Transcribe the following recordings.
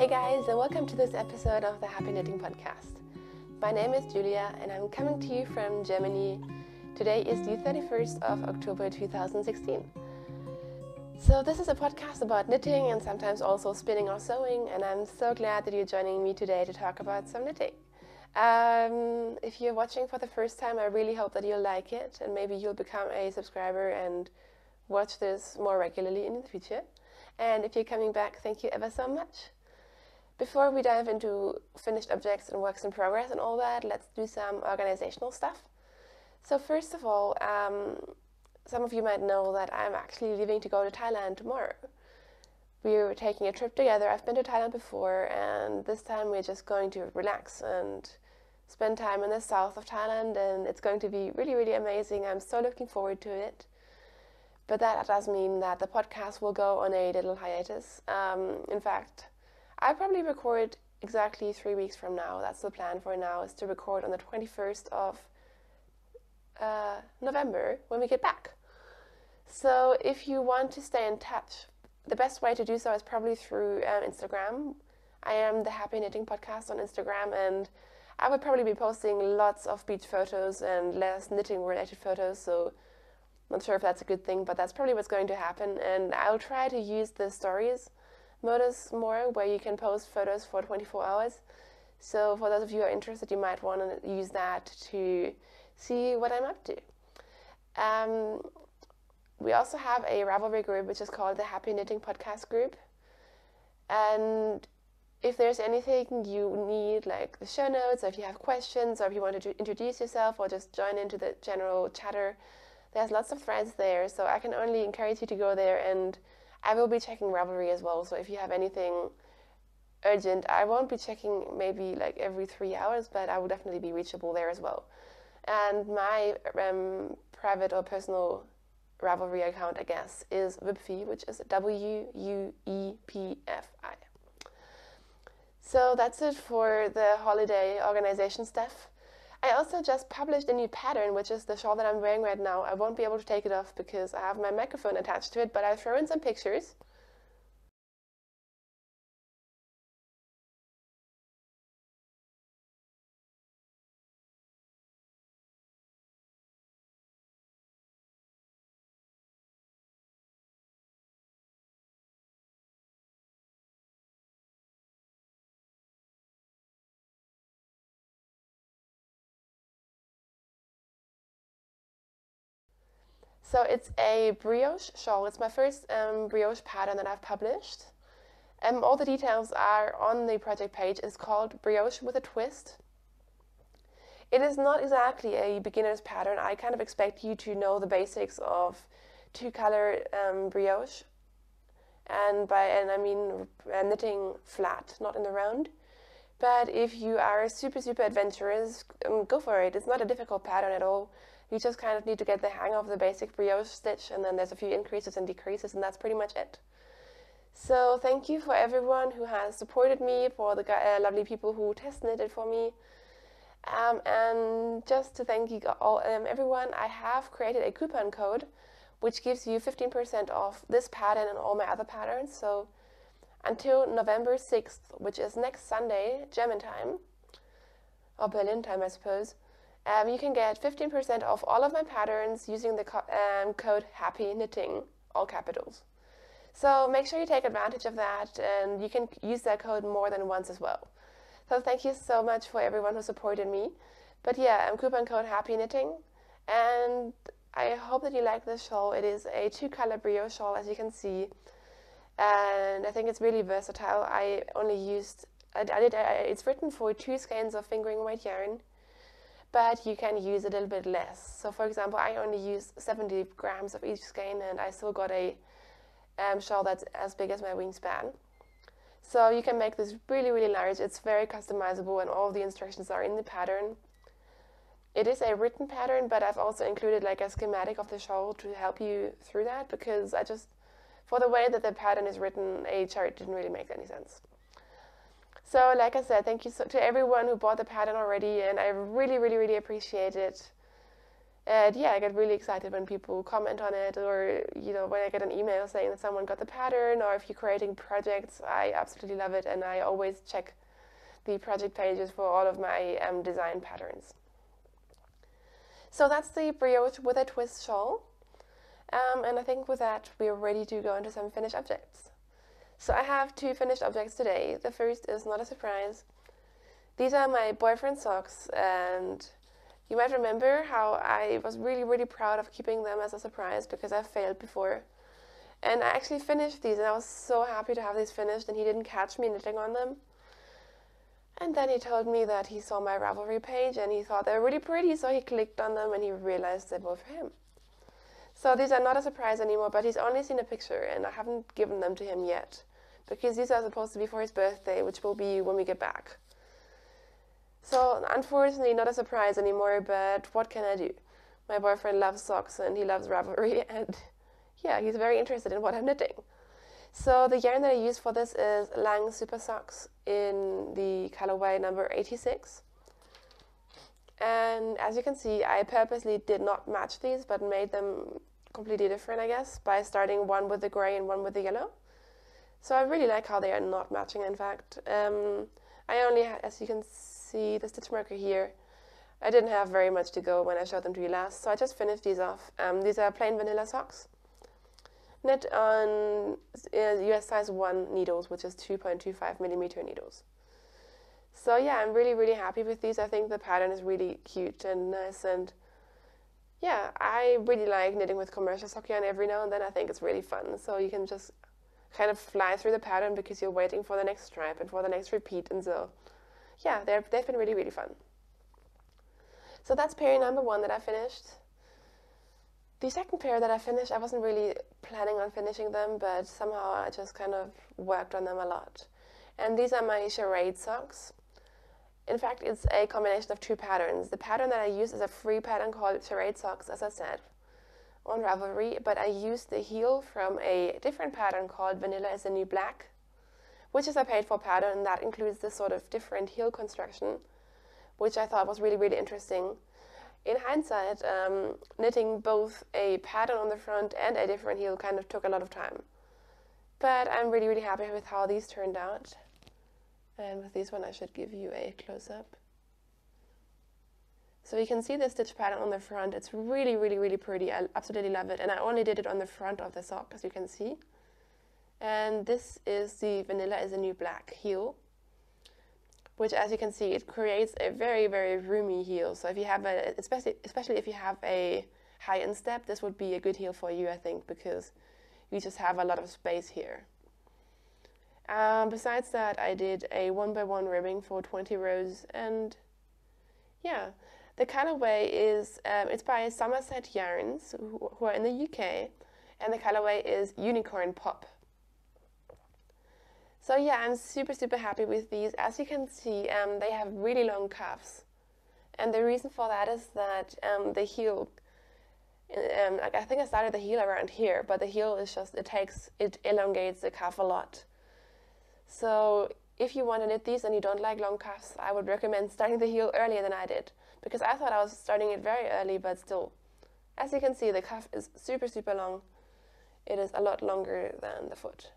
Hey guys, and welcome to this episode of the Happy Knitting Podcast. My name is Julia, and I'm coming to you from Germany. Today is the 31st of October 2016. So, this is a podcast about knitting and sometimes also spinning or sewing, and I'm so glad that you're joining me today to talk about some knitting. Um, if you're watching for the first time, I really hope that you'll like it and maybe you'll become a subscriber and watch this more regularly in the future. And if you're coming back, thank you ever so much. Before we dive into finished objects and works in progress and all that, let's do some organizational stuff. So first of all, um, some of you might know that I'm actually leaving to go to Thailand tomorrow. We're taking a trip together. I've been to Thailand before, and this time we're just going to relax and spend time in the south of Thailand, and it's going to be really, really amazing. I'm so looking forward to it. But that does mean that the podcast will go on a little hiatus. Um, in fact, I probably record exactly three weeks from now. That's the plan for now, is to record on the 21st of uh, November when we get back. So if you want to stay in touch, the best way to do so is probably through um, Instagram. I am the Happy Knitting Podcast on Instagram, and I would probably be posting lots of beach photos and less knitting related photos. So, I'm not sure if that's a good thing, but that's probably what's going to happen. And I'll try to use the stories modus more, where you can post photos for 24 hours. So, for those of you who are interested, you might want to use that to see what I'm up to. Um, we also have a Ravelry group which is called the Happy Knitting Podcast Group. And if there's anything you need, like the show notes, or if you have questions, or if you want to introduce yourself, or just join into the general chatter, there's lots of threads there. So I can only encourage you to go there, and I will be checking Ravelry as well. So if you have anything urgent, I won't be checking maybe like every three hours, but I will definitely be reachable there as well. And my um, private or personal Ravelry account, I guess, is Wuepfi, which is W U E P F I. So that's it for the holiday organization stuff. I also just published a new pattern, which is the shawl that I'm wearing right now. I won't be able to take it off because I have my microphone attached to it, but I'll throw in some pictures. So it's a brioche shawl. It's my first um, brioche pattern that I've published. Um, all the details are on the project page. It's called Brioche with a Twist. It is not exactly a beginner's pattern. I kind of expect you to know the basics of two color um, brioche. And by and I mean uh, knitting flat, not in the round. But if you are super, super adventurous, um, go for it. It's not a difficult pattern at all. You just kind of need to get the hang of the basic brioche stitch and then there's a few increases and decreases and that's pretty much it. So thank you for everyone who has supported me, for the uh, lovely people who test knitted for me. Um, and just to thank you all, um, everyone, I have created a coupon code which gives you 15% off this pattern and all my other patterns. So until November 6th, which is next Sunday, German time, or Berlin time, I suppose, um, you can get 15% off all of my patterns using the co um, code Happy Knitting, all capitals. So make sure you take advantage of that, and you can use that code more than once as well. So thank you so much for everyone who supported me. But yeah, I'm coupon code Happy Knitting, and I hope that you like this shawl. It is a two-color brioche shawl, as you can see, and I think it's really versatile. I only used, I, I did, I, it's written for two skeins of fingering weight yarn, but you can use a little bit less. So for example, I only used 70 grams of each skein and I still got a um, shawl that's as big as my wingspan. So you can make this really, really large. It's very customizable and all the instructions are in the pattern. It is a written pattern, but I've also included like a schematic of the shawl to help you through that because I just, for the way that the pattern is written, a chart didn't really make any sense. So, like I said, thank you so, to everyone who bought the pattern already, and I really, really, really appreciate it. And yeah, I get really excited when people comment on it, or you know, when I get an email saying that someone got the pattern, or if you're creating projects, I absolutely love it, and I always check the project pages for all of my um, design patterns. So that's the brioche with a twist shawl. Um, and I think with that, we are ready to go into some finished objects. So I have two finished objects today. The first is not a surprise. These are my boyfriend's socks, and you might remember how I was really, really proud of keeping them as a surprise because I failed before. And I actually finished these, and I was so happy to have these finished, and he didn't catch me knitting on them. And then he told me that he saw my Ravelry page and he thought they were really pretty, so he clicked on them and he realized they were for him. So these are not a surprise anymore, but he's only seen a picture and I haven't given them to him yet because these are supposed to be for his birthday, which will be when we get back. So unfortunately, not a surprise anymore, but what can I do? My boyfriend loves socks and he loves Ravelry, and yeah, he's very interested in what I'm knitting. So the yarn that I use for this is Lang Super Socks in the colorway number 86. And as you can see, I purposely did not match these, but made them completely different, I guess, by starting one with the gray and one with the yellow. So I really like how they are not matching, in fact. Um, I only, as you can see, the stitch marker here, I didn't have very much to go when I showed them to you last, so I just finished these off. Um, these are plain vanilla socks knit on uh, US size 1 needles, which is 2.25 millimeter needles. So yeah, I'm really, really happy with these. I think the pattern is really cute and nice and yeah, I really like knitting with commercial sock yarn every now and then. I think it's really fun. So you can just kind of fly through the pattern because you're waiting for the next stripe and for the next repeat. And so yeah, they've been really, really fun. So that's pair number one that I finished. The second pair that I finished, I wasn't really planning on finishing them, but somehow I just kind of worked on them a lot. And these are my charade socks. In fact, it's a combination of two patterns. The pattern that I use is a free pattern called charade socks, as I said, on Ravelry, but I used the heel from a different pattern called Vanilla is the New Black, which is a paid for pattern that includes this sort of different heel construction, which I thought was really, really interesting in hindsight, um, knitting both a pattern on the front and a different heel kind of took a lot of time. But I'm really, really happy with how these turned out. And with this one, I should give you a close-up. So you can see the stitch pattern on the front. It's really, really, really pretty. I absolutely love it. And I only did it on the front of the sock, as you can see. And this is the Vanilla is a New Black heel which as you can see, it creates a very, very roomy heel. So if you have a, especially, especially if you have a high instep, this would be a good heel for you, I think, because you just have a lot of space here. Um, besides that, I did a one by one ribbing for 20 rows, and yeah, the colorway is, um, it's by Somerset Yarns, who, who are in the UK, and the colorway is Unicorn Pop. So yeah, I'm super, super happy with these. As you can see, um, they have really long cuffs. And the reason for that is that um, the heel, um, like I think I started the heel around here, but the heel is just, it takes, it elongates the cuff a lot. So if you want to knit these and you don't like long cuffs, I would recommend starting the heel earlier than I did. Because I thought I was starting it very early, but still, as you can see, the cuff is super, super long. It is a lot longer than the foot.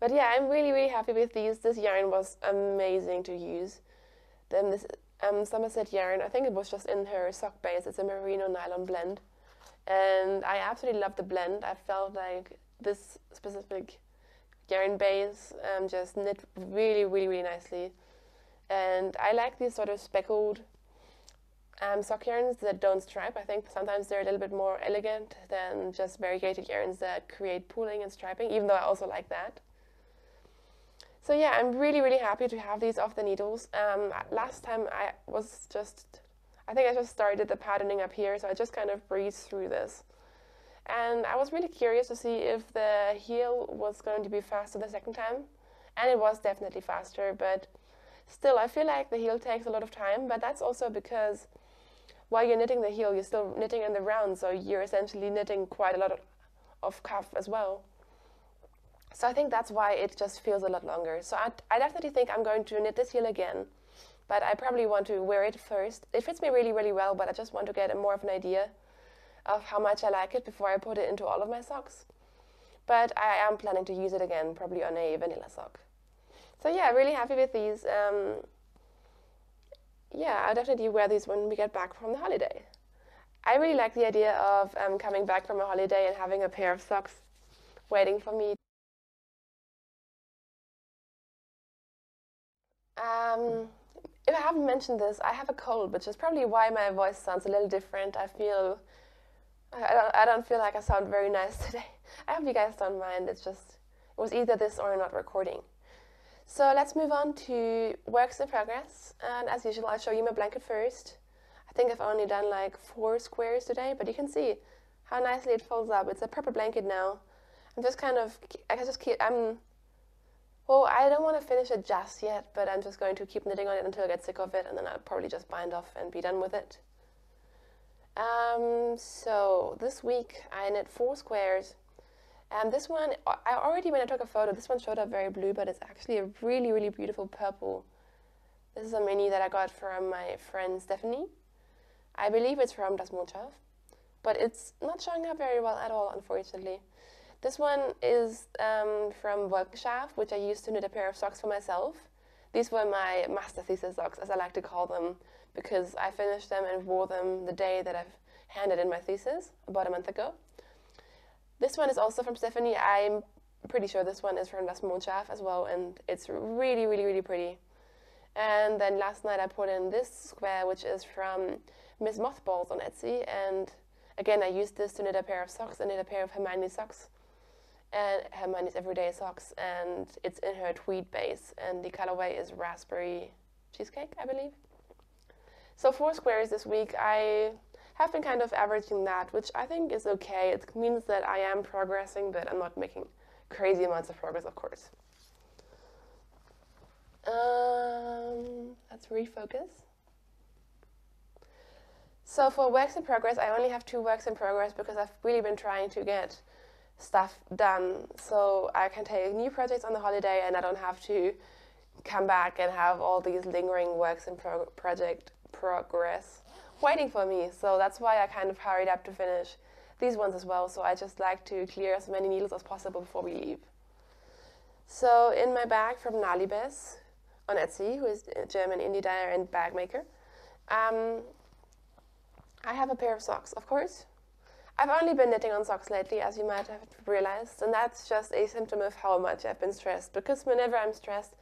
But yeah, I'm really, really happy with these. This yarn was amazing to use. Then this um, Somerset yarn, I think it was just in her sock base. It's a merino nylon blend. And I absolutely love the blend. I felt like this specific yarn base um, just knit really, really, really nicely. And I like these sort of speckled um, sock yarns that don't stripe. I think sometimes they're a little bit more elegant than just variegated yarns that create pooling and striping, even though I also like that. So yeah, I'm really, really happy to have these off the needles. Um, last time I was just, I think I just started the patterning up here, so I just kind of breezed through this. And I was really curious to see if the heel was going to be faster the second time. And it was definitely faster, but still, I feel like the heel takes a lot of time, but that's also because while you're knitting the heel, you're still knitting in the round, so you're essentially knitting quite a lot of, cuff as well. So I think that's why it just feels a lot longer. So I, I definitely think I'm going to knit this heel again but I probably want to wear it first. It fits me really, really well, but I just want to get a more of an idea of how much I like it before I put it into all of my socks. But I am planning to use it again, probably on a vanilla sock. So yeah, really happy with these. Um, yeah, I'll definitely wear these when we get back from the holiday. I really like the idea of um, coming back from a holiday and having a pair of socks waiting for me. Um, if I haven't mentioned this, I have a cold, which is probably why my voice sounds a little different. I feel, I don't, I don't feel like I sound very nice today. I hope you guys don't mind. It's just, it was either this or not recording. So let's move on to works in progress. And as usual, I'll show you my blanket first. I think I've only done like four squares today, but you can see how nicely it folds up. It's a proper blanket now. I'm just kind of, I just keep, I'm well, I don't want to finish it just yet, but I'm just going to keep knitting on it until I get sick of it, and then I'll probably just bind off and be done with it. Um, so this week I knit four squares. And this one, I already, when I took a photo, this one showed up very blue, but it's actually a really, really beautiful purple. This is a mini that I got from my friend Stephanie. I believe it's from Das Mondschaf, but it's not showing up very well at all, unfortunately. This one is um, from Wolkenschaf, which I used to knit a pair of socks for myself. These were my master thesis socks, as I like to call them, because I finished them and wore them the day that I've handed in my thesis about a month ago. This one is also from Stephanie. I'm pretty sure this one is from Das Mondschaf as well, and it's really, really, really pretty. And then last night I put in this square, which is from Miss Mothballs on Etsy, and again I used this to knit a pair of socks and knit a pair of Hermione socks and Hermione's Everyday Socks, and it's in her tweed base, and the colorway is raspberry cheesecake, I believe. So four squares this week. I have been kind of averaging that, which I think is okay. It means that I am progressing, but I'm not making crazy amounts of progress, of course. Um, let's refocus. So for works in progress, I only have two works in progress because I've really been trying to get stuff done so I can take new projects on the holiday and I don't have to come back and have all these lingering works in pro project progress waiting for me. So that's why I kind of hurried up to finish these ones as well. So I just like to clear as many needles as possible before we leave. So in my bag from Nalibes on Etsy, who is a German indie dyer and bag maker, um, I have a pair of socks, of course, I've only been knitting on socks lately, as you might have realized, and that's just a symptom of how much I've been stressed. Because whenever I'm stressed,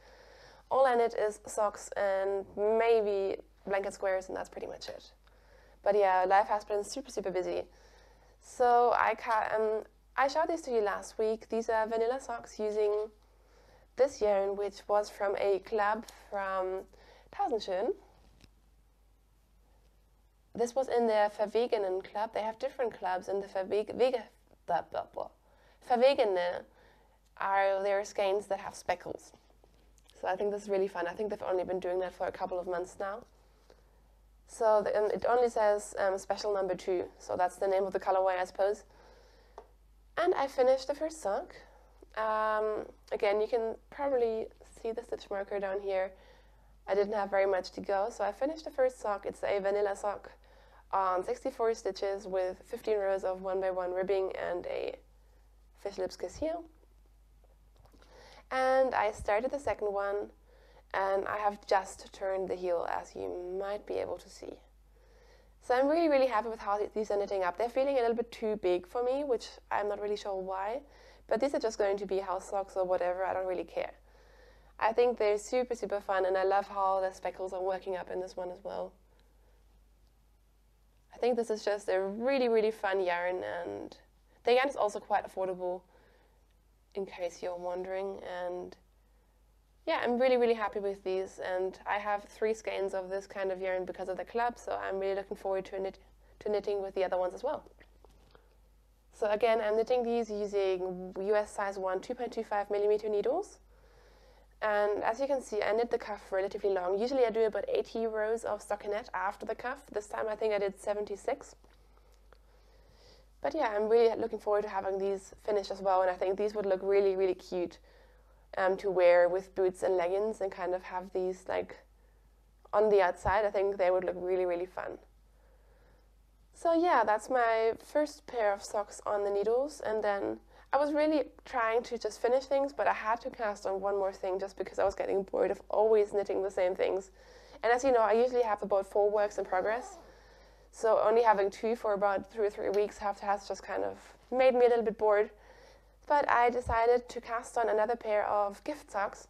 all I knit is socks and maybe blanket squares, and that's pretty much it. But yeah, life has been super, super busy. So I, um, I showed these to you last week. These are vanilla socks using this yarn, which was from a club from Tausendschön this was in their Verwegenen club. They have different clubs in the Verwege, Verwegene are their skeins that have speckles. So I think this is really fun. I think they've only been doing that for a couple of months now. So the, um, it only says um, special number two. So that's the name of the colorway, I suppose. And I finished the first sock. Um, again, you can probably see the stitch marker down here. I didn't have very much to go, so I finished the first sock. It's a vanilla sock on 64 stitches with 15 rows of one by one ribbing and a fish lips kiss heel. And I started the second one and I have just turned the heel as you might be able to see. So I'm really, really happy with how these are knitting up. They're feeling a little bit too big for me, which I'm not really sure why, but these are just going to be house socks or whatever, I don't really care. I think they're super, super fun and I love how the speckles are working up in this one as well I think this is just a really, really fun yarn and the yarn is also quite affordable in case you're wondering and yeah, I'm really, really happy with these and I have three skeins of this kind of yarn because of the club, so I'm really looking forward to, knit, to knitting with the other ones as well. So again, I'm knitting these using US size 1 2.25 millimeter needles. And as you can see, I knit the cuff relatively long. Usually I do about 80 rows of stockinette after the cuff. This time I think I did 76. But yeah, I'm really looking forward to having these finished as well. And I think these would look really, really cute um, to wear with boots and leggings and kind of have these like on the outside, I think they would look really, really fun. So yeah, that's my first pair of socks on the needles, and then I was really trying to just finish things, but I had to cast on one more thing just because I was getting bored of always knitting the same things. And as you know, I usually have about four works in progress. So only having two for about two or three weeks after has just kind of made me a little bit bored. But I decided to cast on another pair of gift socks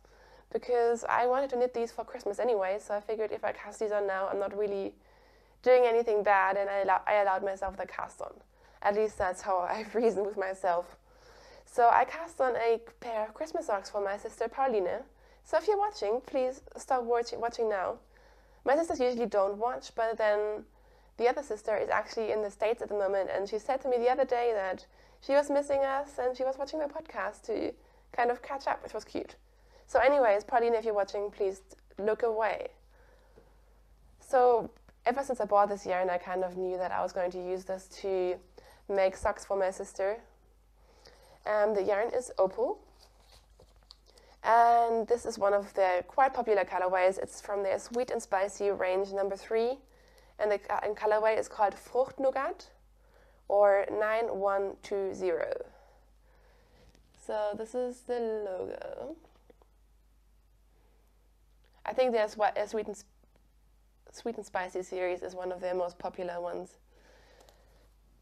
because I wanted to knit these for Christmas anyway. So I figured if I cast these on now, I'm not really doing anything bad, and I, I allowed myself the cast on. At least that's how I've reasoned with myself. So I cast on a pair of Christmas socks for my sister Pauline. So if you're watching, please stop watching, watching now. My sisters usually don't watch, but then the other sister is actually in the States at the moment, and she said to me the other day that she was missing us and she was watching my podcast to kind of catch up, which was cute. So, anyways, Pauline, if you're watching, please look away. So, ever since I bought this yarn, I kind of knew that I was going to use this to make socks for my sister. Um, the yarn is Opal. And this is one of the quite popular colorways. It's from their Sweet and Spicy range number three. And the and colorway is called Frucht Nougat or 9120. So this is the logo. I think a Sweet and, Sweet and Spicy series is one of their most popular ones.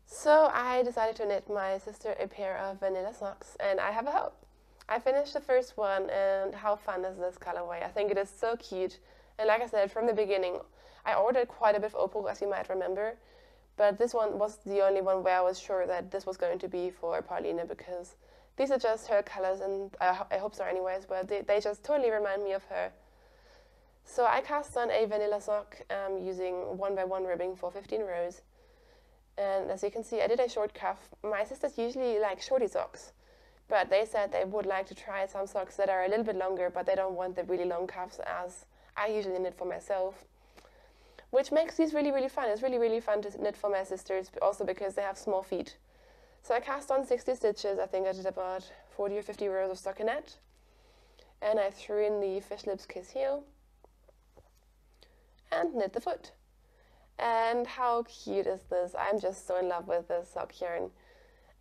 So I decided to knit my sister a pair of vanilla socks, and I have a hope. I finished the first one, and how fun is this colorway? I think it is so cute. And like I said, from the beginning, I ordered quite a bit of opal, as you might remember. But this one was the only one where I was sure that this was going to be for Paulina because these are just her colors, and I, I hope so, anyways. But they, they just totally remind me of her. So I cast on a vanilla sock um, using one by one ribbing for 15 rows. And as you can see, I did a short cuff. My sisters usually like shorty socks, but they said they would like to try some socks that are a little bit longer, but they don't want the really long cuffs as I usually knit for myself. Which makes these really, really fun. It's really, really fun to knit for my sisters, also because they have small feet. So I cast on 60 stitches. I think I did about 40 or 50 rows of stockinette. And I threw in the fish lips kiss heel and knit the foot. And how cute is this? I'm just so in love with this sock yarn.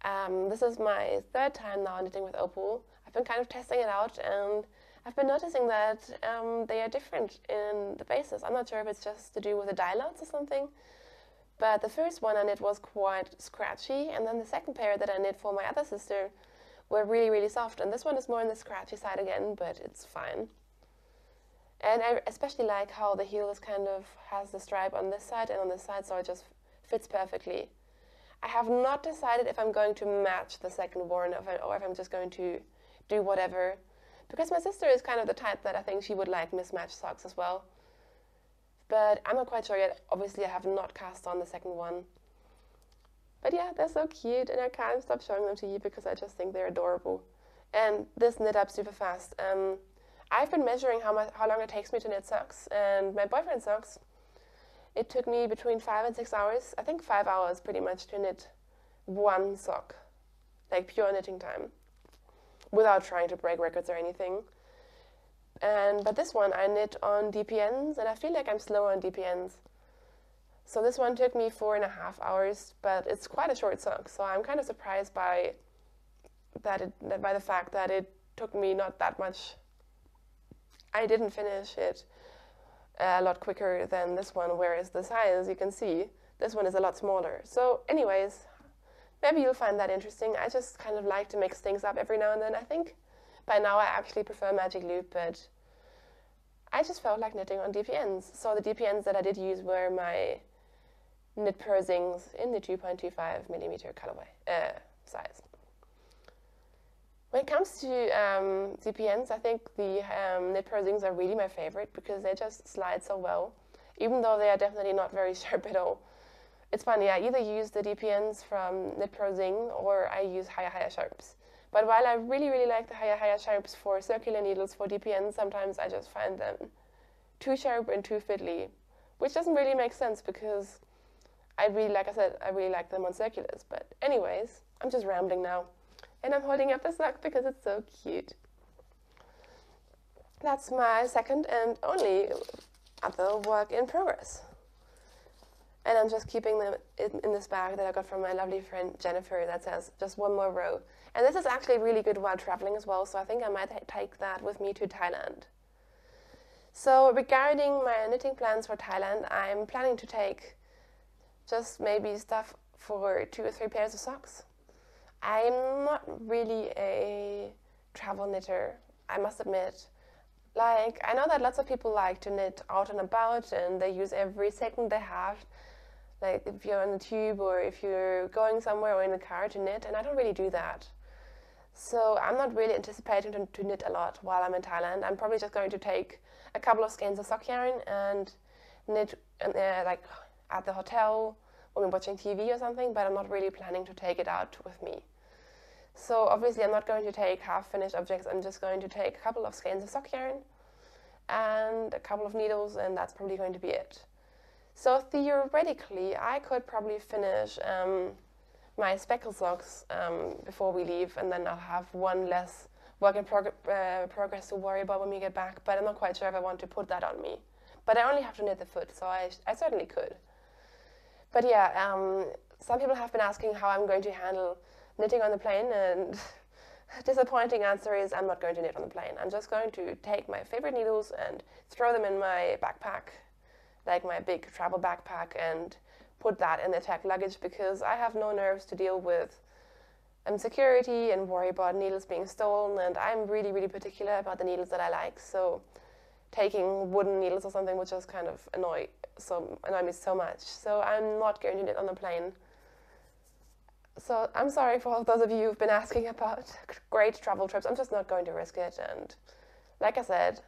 Um, this is my third time now knitting with Opal. I've been kind of testing it out and I've been noticing that um, they are different in the bases. I'm not sure if it's just to do with the lots or something. But the first one I knit was quite scratchy, and then the second pair that I knit for my other sister were really, really soft. And this one is more on the scratchy side again, but it's fine. And I especially like how the heel is kind of has the stripe on this side and on this side, so it just fits perfectly. I have not decided if I'm going to match the second one or if I'm just going to do whatever. Because my sister is kind of the type that I think she would like mismatched socks as well. But I'm not quite sure yet. Obviously, I have not cast on the second one. But yeah, they're so cute, and I can't stop showing them to you because I just think they're adorable. And this knit up super fast. Um, I've been measuring how, much, how long it takes me to knit socks, and my boyfriend's socks, it took me between five and six hours, I think five hours pretty much to knit one sock, like pure knitting time, without trying to break records or anything. And but this one I knit on DPNs, and I feel like I'm slow on DPNs. So this one took me four and a half hours, but it's quite a short sock. So I'm kind of surprised by that, it, by the fact that it took me not that much I didn't finish it a lot quicker than this one, whereas the size, you can see, this one is a lot smaller. So anyways, maybe you'll find that interesting. I just kind of like to mix things up every now and then. I think by now I actually prefer Magic Loop, but I just felt like knitting on DPNs. So the DPNs that I did use were my KnitPro Zings in the 2.25 millimeter colorway uh, size. When it comes to um, DPNs, I think the um, KnitPro Zings are really my favorite because they just slide so well, even though they are definitely not very sharp at all. It's funny, I either use the DPNs from KnitPro Zing or I use HiyaHiya Sharps. But while I really, really like the HiyaHiya Sharps for circular needles for DPNs, sometimes I just find them too sharp and too fiddly, which doesn't really make sense because I really, like I said, I really like them on circulars. But anyways, I'm just rambling now. And I'm holding up the sock because it's so cute. That's my second and only other work in progress. And I'm just keeping them in, in, this bag that I got from my lovely friend Jennifer that says just one more row. And this is actually really good while traveling as well, so I think I might take that with me to Thailand. So regarding my knitting plans for Thailand, I'm planning to take just maybe stuff for two or three pairs of socks. I'm not really a travel knitter, I must admit. Like, I know that lots of people like to knit out and about and they use every second they have. Like, if you're on the tube or if you're going somewhere or in a car to knit, and I don't really do that. So, I'm not really anticipating to, to knit a lot while I'm in Thailand. I'm probably just going to take a couple of skeins of sock yarn and knit uh, like at the hotel when we're watching TV or something, but I'm not really planning to take it out with me. So obviously I'm not going to take half-finished objects, I'm just going to take a couple of skeins of sock yarn and a couple of needles and that's probably going to be it. So theoretically I could probably finish um, my speckle socks um, before we leave and then I'll have one less work in prog uh, progress to worry about when we get back, but I'm not quite sure if I want to put that on me. But I only have to knit the foot, so I, I certainly could. But yeah, um, some people have been asking how I'm going to handle knitting on the plane, and disappointing answer is I'm not going to knit on the plane. I'm just going to take my favorite needles and throw them in my backpack, like my big travel backpack, and put that in the tech luggage because I have no nerves to deal with um, security and worry about needles being stolen. And I'm really, really particular about the needles that I like. So taking wooden needles or something would just kind of annoy so annoy me so much. So I'm not going to knit on the plane so I'm sorry for all those of you who've been asking about great travel trips. I'm just not going to risk it. And like I said,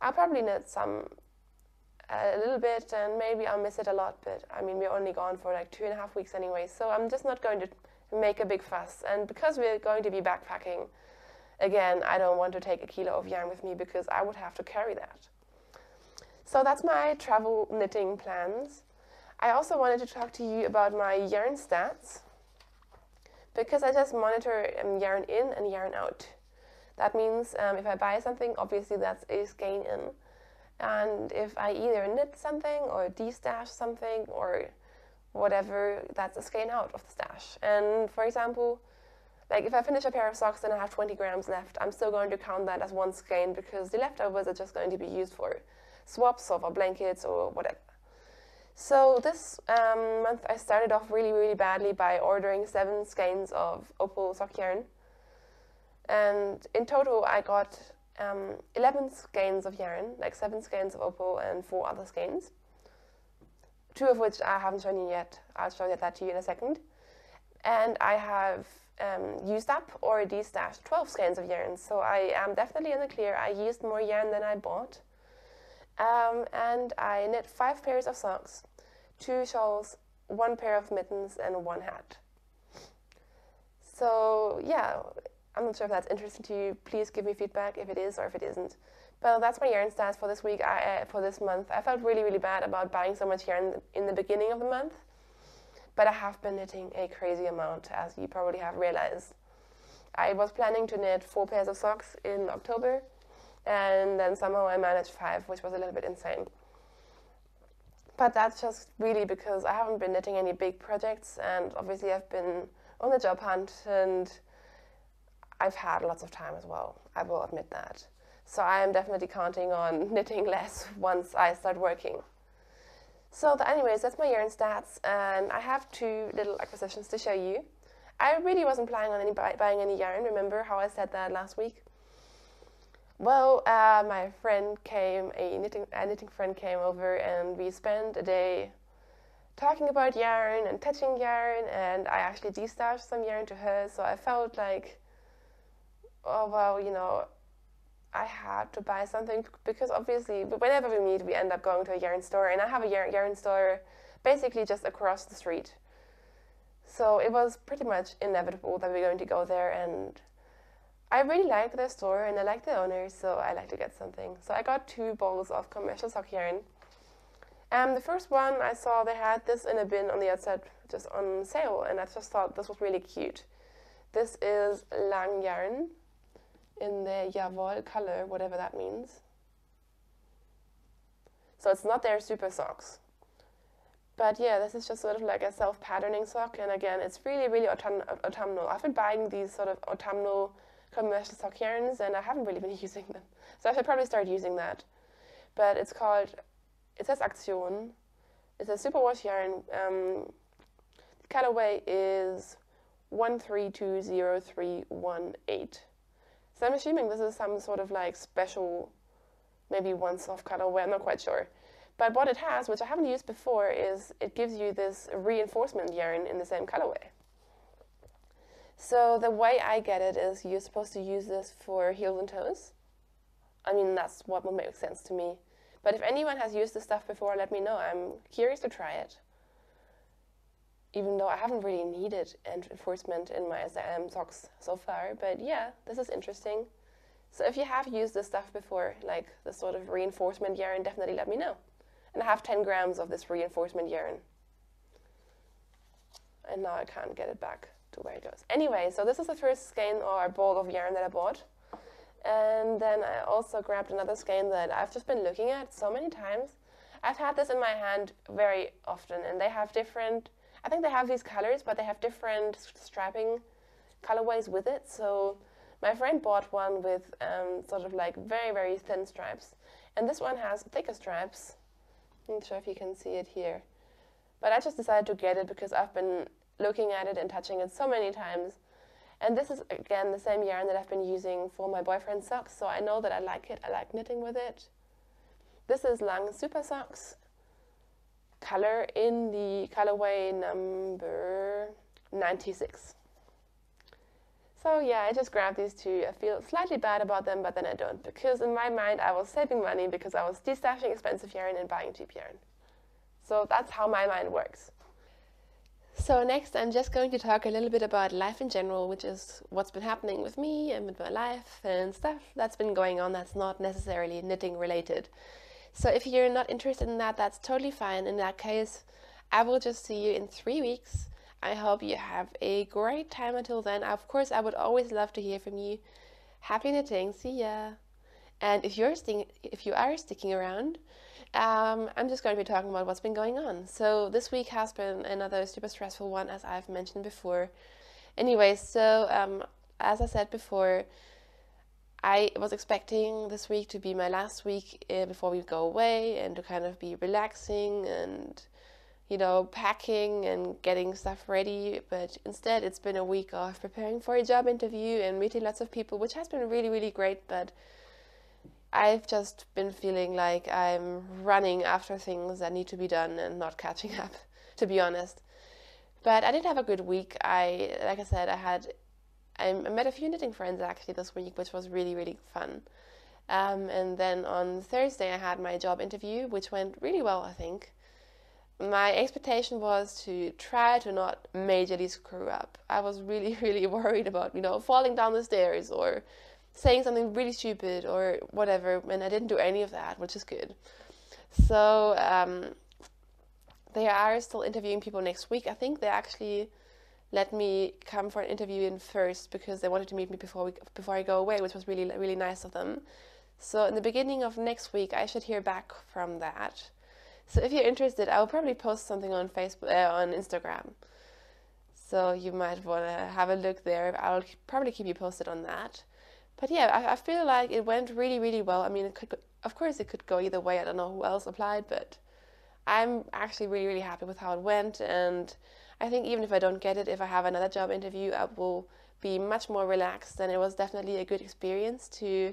I'll probably knit some a little bit and maybe I'll miss it a lot. But I mean, we're only gone for like two and a half weeks anyway. So I'm just not going to make a big fuss. And because we're going to be backpacking, again, I don't want to take a kilo of yarn with me because I would have to carry that. So that's my travel knitting plans. I also wanted to talk to you about my yarn stats because I just monitor um, yarn in and yarn out. That means um, if I buy something, obviously that's a skein in. And if I either knit something or destash something or whatever, that's a skein out of the stash. And for example, like if I finish a pair of socks and I have 20 grams left, I'm still going to count that as one skein because the leftovers are just going to be used for swaps or for blankets or whatever. So this um, month I started off really, really badly by ordering seven skeins of opal sock yarn. And in total I got um, 11 skeins of yarn, like seven skeins of opal and four other skeins. Two of which I haven't shown you yet. I'll show you that to you in a second. And I have um, used up or destashed 12 skeins of yarn. So I am definitely in the clear. I used more yarn than I bought. Um, and I knit five pairs of socks, two shawls, one pair of mittens, and one hat. So yeah, I'm not sure if that's interesting to you. Please give me feedback if it is or if it isn't. But that's my yarn stats for this week, I, uh, for this month. I felt really, really bad about buying so much yarn in the beginning of the month, but I have been knitting a crazy amount, as you probably have realized. I was planning to knit four pairs of socks in October, and then somehow I managed five, which was a little bit insane. But that's just really because I haven't been knitting any big projects, and obviously I've been on the job hunt, and I've had lots of time as well. I will admit that. So I am definitely counting on knitting less once I start working. So, the, anyways, that's my yarn stats, and I have two little acquisitions to show you. I really wasn't planning on any buy, buying any yarn. Remember how I said that last week? Well, uh, my friend came, a knitting, a knitting friend came over, and we spent a day talking about yarn and touching yarn, and I actually destashed some yarn to her, so I felt like, oh well, you know, I had to buy something because obviously, whenever we meet, we end up going to a yarn store, and I have a yarn, yarn store basically just across the street. So it was pretty much inevitable that we we're going to go there and I really like the store and I like the owner, so I like to get something. So I got two bowls of commercial sock yarn. Um, the first one I saw they had this in a bin on the outside, just on sale, and I just thought this was really cute. This is lang yarn in the Jawoll color, whatever that means. So it's not their super socks. But yeah, this is just sort of like a self-patterning sock, and again, it's really, really autumn- autumnal. I've been buying these sort of autumnal commercial sock yarns, and I haven't really been using them. So I should probably start using that. But it's called, it says Aktion. It's a superwash yarn. Um, the colorway is 13203118. So I'm assuming this is some sort of like special, maybe one soft colorway, I'm not quite sure. But what it has, which I haven't used before, is it gives you this reinforcement yarn in the same colorway. So the way I get it is you're supposed to use this for heels and toes. I mean, that's what would make sense to me. But if anyone has used this stuff before, let me know. I'm curious to try it. Even though I haven't really needed enforcement in my SLM socks so far. But yeah, this is interesting. So if you have used this stuff before, like this sort of reinforcement yarn, definitely let me know. And I have 10 grams of this reinforcement yarn. And now I can't get it back to where it goes. Anyway, so this is the first skein or ball of yarn that I bought. And then I also grabbed another skein that I've just been looking at so many times. I've had this in my hand very often, and they have different, I think they have these colors, but they have different strapping colorways with it. So my friend bought one with um, sort of like very, very thin stripes. And this one has thicker stripes. I'm not sure if you can see it here. But I just decided to get it because I've been looking at it and touching it so many times and this is again the same yarn that I've been using for my boyfriend's socks, so I know that I like it. I like knitting with it. This is Lang Super Socks color in the colorway number 96. So yeah, I just grabbed these two. I feel slightly bad about them, but then I don't, because in my mind I was saving money because I was destashing expensive yarn and buying cheap yarn. So that's how my mind works. So, next, I'm just going to talk a little bit about life in general, which is what's been happening with me and with my life and stuff that's been going on that's not necessarily knitting related. So, if you're not interested in that, that's totally fine. In that case, I will just see you in three weeks. I hope you have a great time until then. Of course, I would always love to hear from you. Happy knitting. See ya. And if you're if you are sticking around, um, I'm just going to be talking about what's been going on. So this week has been another super stressful one, as I've mentioned before. Anyway, so um, as I said before, I was expecting this week to be my last week uh, before we go away and to kind of be relaxing and, you know, packing and getting stuff ready. But instead, it's been a week of preparing for a job interview and meeting lots of people, which has been really, really great. But I've just been feeling like I'm running after things that need to be done and not catching up, to be honest. But I did have a good week. I, like I said, I had, I met a few knitting friends actually this week, which was really, really fun. Um, and then on Thursday, I had my job interview, which went really well, I think. My expectation was to try to not majorly screw up. I was really, really worried about, you know, falling down the stairs or saying something really stupid or whatever, and I didn't do any of that, which is good. So um, they are still interviewing people next week. I think they actually let me come for an interview in first because they wanted to meet me before we before I go away, which was really really nice of them. So in the beginning of next week, I should hear back from that. So if you're interested, I'll probably post something on Facebook uh, on Instagram. So you might want to have a look there. I'll probably keep you posted on that but yeah, I, I, feel like it went really, really well. I mean, it could, of course, it could go either way. I don't know who else applied, but I'm actually really, really happy with how it went. And I think even if I don't get it, if I have another job interview, I will be much more relaxed. And it was definitely a good experience to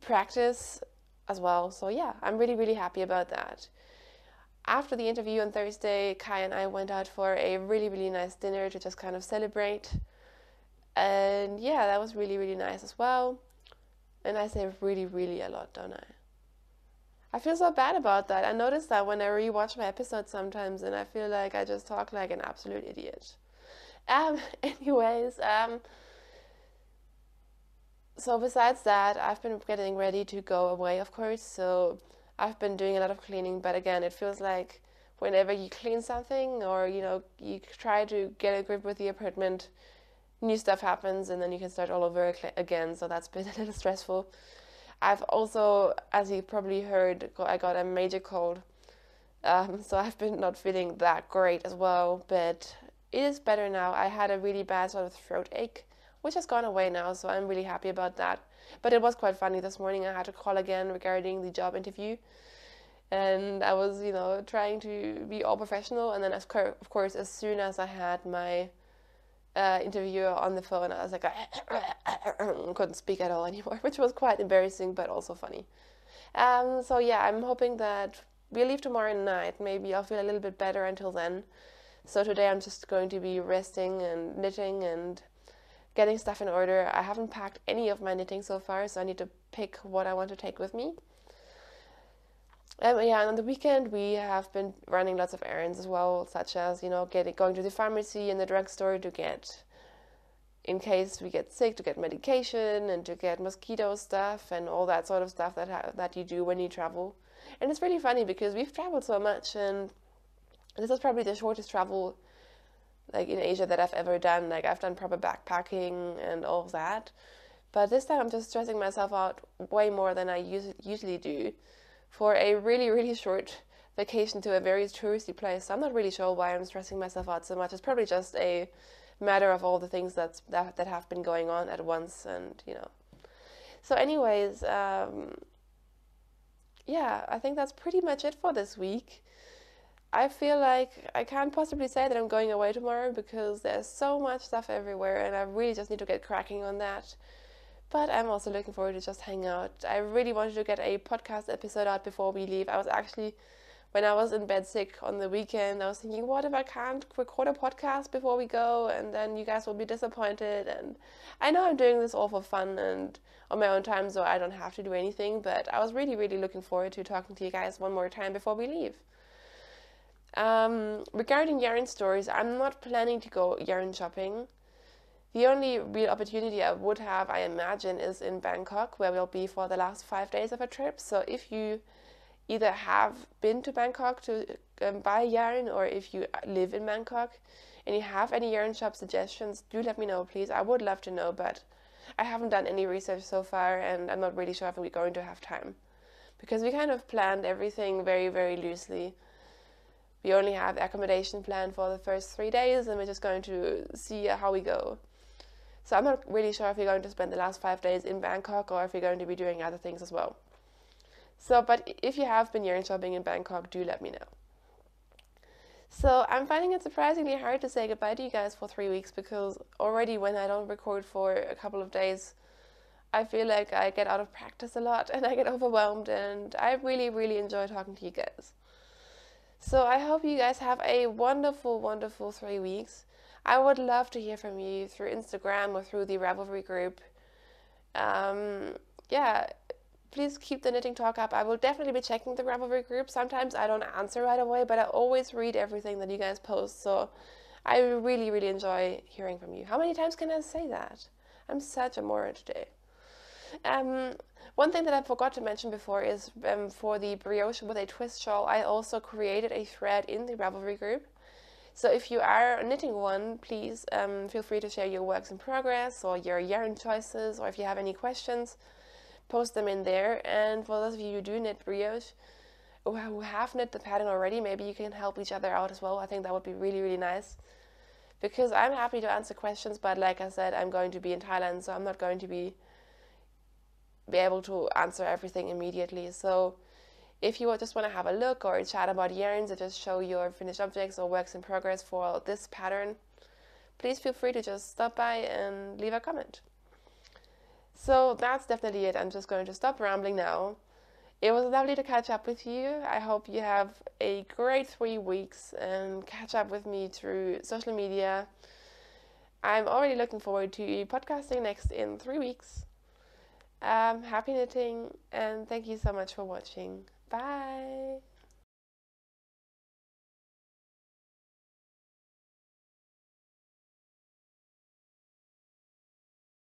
practice as well. So yeah, I'm really, really happy about that. After the interview on Thursday, Kai and I went out for a really, really nice dinner to just kind of celebrate and yeah, that was really, really nice as well. And I say really, really a lot, don't I? I feel so bad about that. I notice that when I rewatch my episodes sometimes, and I feel like I just talk like an absolute idiot. Um, anyways, um, so besides that, I've been getting ready to go away, of course. So I've been doing a lot of cleaning, but again, it feels like whenever you clean something or you know you try to get a grip with the apartment, new stuff happens and then you can start all over again. So that's been a little stressful. I've also, as you probably heard, I got a major cold. Um, so I've been not feeling that great as well, but it is better now. I had a really bad sort of throat ache, which has gone away now, so I'm really happy about that. But it was quite funny this morning. I had to call again regarding the job interview, and I was, you know, trying to be all professional. And then, of course, as soon as I had my uh, interviewer on the phone, I was like, I couldn't speak at all anymore, which was quite embarrassing, but also funny. Um, so yeah, I'm hoping that we leave tomorrow night. Maybe I'll feel a little bit better until then. So today I'm just going to be resting and knitting and getting stuff in order. I haven't packed any of my knitting so far, so I need to pick what I want to take with me. Um, yeah, and on the weekend we have been running lots of errands as well, such as you know getting going to the pharmacy and the drugstore to get, in case we get sick, to get medication and to get mosquito stuff and all that sort of stuff that ha- that you do when you travel. And it's really funny because we've traveled so much, and this is probably the shortest travel, like in Asia that I've ever done. Like I've done proper backpacking and all that, but this time I'm just stressing myself out way more than I us- usually do for a really, really short vacation to a very touristy place. I'm not really sure why I'm stressing myself out so much. It's probably just a matter of all the things that's, that, that have been going on at once, and you know. So, anyways, um, yeah, I think that's pretty much it for this week. I feel like I can't possibly say that I'm going away tomorrow because there's so much stuff everywhere, and I really just need to get cracking on that. But I'm also looking forward to just hang out. I really wanted to get a podcast episode out before we leave. I was actually, when I was in bed sick on the weekend, I was thinking, what if I can't record a podcast before we go? And then you guys will be disappointed. And I know I'm doing this all for fun and on my own time, so I don't have to do anything. But I was really, really looking forward to talking to you guys one more time before we leave. Um, regarding yarn stories, I'm not planning to go yarn shopping. The only real opportunity I would have, I imagine, is in Bangkok, where we'll be for the last five days of a trip. So if you either have been to Bangkok to um, buy yarn, or if you live in Bangkok and you have any yarn shop suggestions, do let me know, please. I would love to know, but I haven't done any research so far, and I'm not really sure if we're going to have time because we kind of planned everything very, very loosely. We only have accommodation planned for the first three days, and we're just going to see how we go. So I'm not really sure if you're going to spend the last five days in Bangkok or if you're going to be doing other things as well. So, but if you have been yarn shopping in Bangkok, do let me know. So I'm finding it surprisingly hard to say goodbye to you guys for three weeks because already when I don't record for a couple of days, I feel like I get out of practice a lot and I get overwhelmed and I really, really enjoy talking to you guys. So I hope you guys have a wonderful, wonderful three weeks. I would love to hear from you through Instagram or through the Ravelry group. Um, yeah, please keep the knitting talk up. I will definitely be checking the Ravelry group. Sometimes I don't answer right away, but I always read everything that you guys post. So I really, really enjoy hearing from you. How many times can I say that? I'm such a moron today. Um, one thing that I forgot to mention before is um, for the brioche with a twist shawl, I also created a thread in the Ravelry group. So if you are knitting one, please um, feel free to share your works in progress or your yarn choices, or if you have any questions, post them in there. And for those of you who do knit brioche, or who have knit the pattern already, maybe you can help each other out as well. I think that would be really, really nice. Because I'm happy to answer questions, but like I said, I'm going to be in Thailand, so I'm not going to be be able to answer everything immediately. So if you just want to have a look or chat about yarns or just show your finished objects or works in progress for this pattern, please feel free to just stop by and leave a comment. So that's definitely it. I'm just going to stop rambling now. It was lovely to catch up with you. I hope you have a great three weeks and catch up with me through social media. I'm already looking forward to podcasting next in three weeks. Um, happy knitting and thank you so much for watching. Bye.